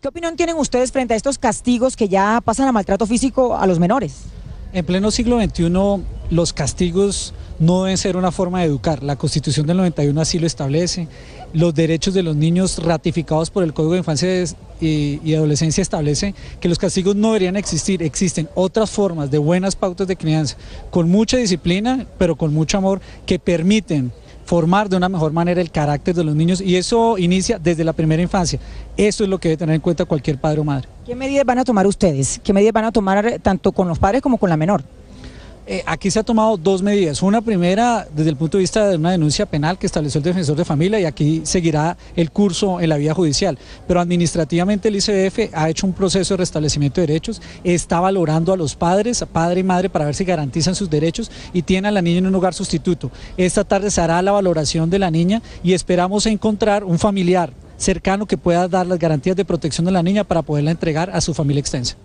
¿Qué opinión tienen ustedes frente a estos castigos que ya pasan a maltrato físico a los menores? En pleno siglo XXI los castigos no deben ser una forma de educar. La Constitución del 91 así lo establece. Los derechos de los niños ratificados por el Código de Infancia y, Adolescencia establece que los castigos no deberían existir. Existen otras formas de buenas pautas de crianza, con mucha disciplina, pero con mucho amor, que permiten formar de una mejor manera el carácter de los niños y eso inicia desde la primera infancia. Eso es lo que debe tener en cuenta cualquier padre o madre. ¿Qué medidas van a tomar ustedes? ¿Qué medidas van a tomar tanto con los padres como con la menor? Eh, aquí se ha tomado dos medidas. Una primera desde el punto de vista de una denuncia penal que estableció el defensor de familia y aquí seguirá el curso en la vía judicial. Pero administrativamente el ICBF ha hecho un proceso de restablecimiento de derechos, está valorando a los padres, padre y madre, para ver si garantizan sus derechos y tiene a la niña en un hogar sustituto. Esta tarde se hará la valoración de la niña y esperamos encontrar un familiar cercano que pueda dar las garantías de protección de la niña para poderla entregar a su familia extensa.